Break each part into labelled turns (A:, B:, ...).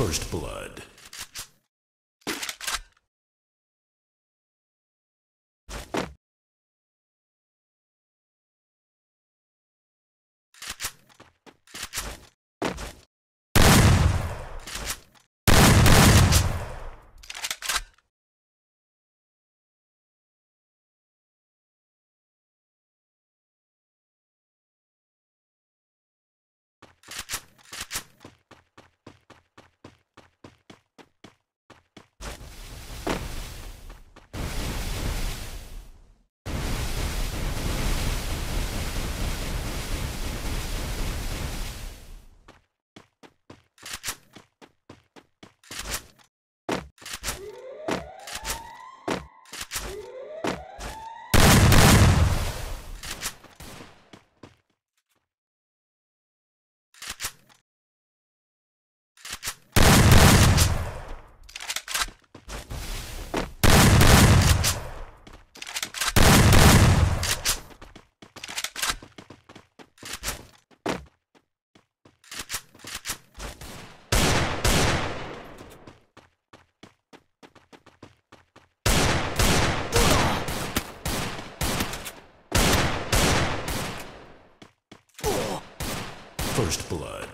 A: First Blood. First Blood.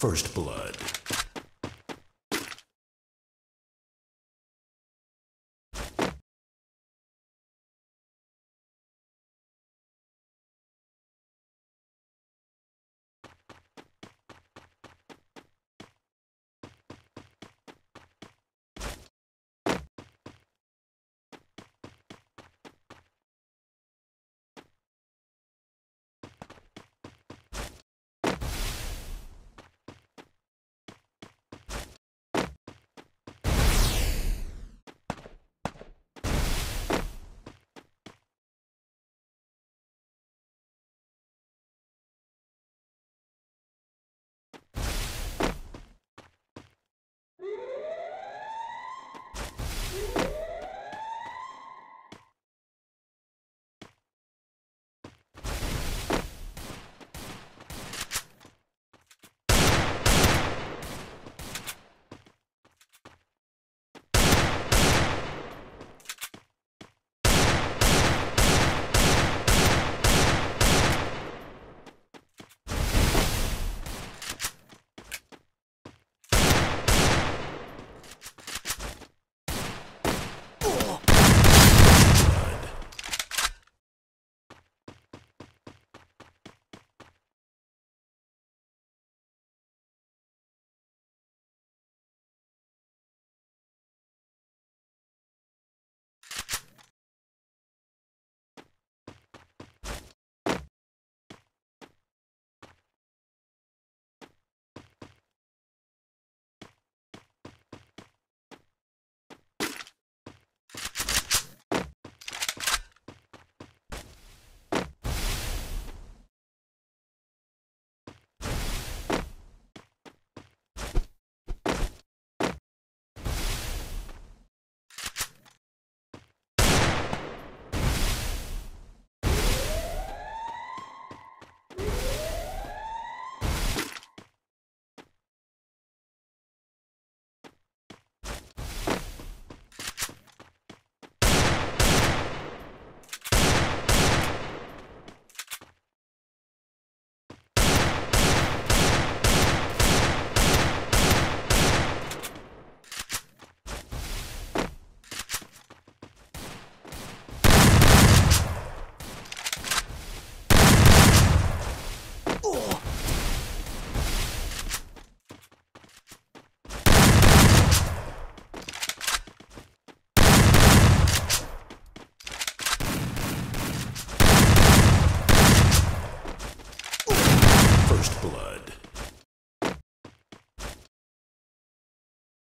A: First Blood.